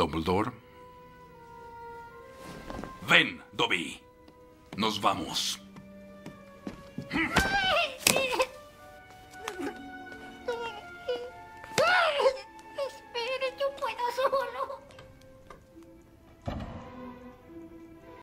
Dumbledore. Ven, Dobby. Nos vamos.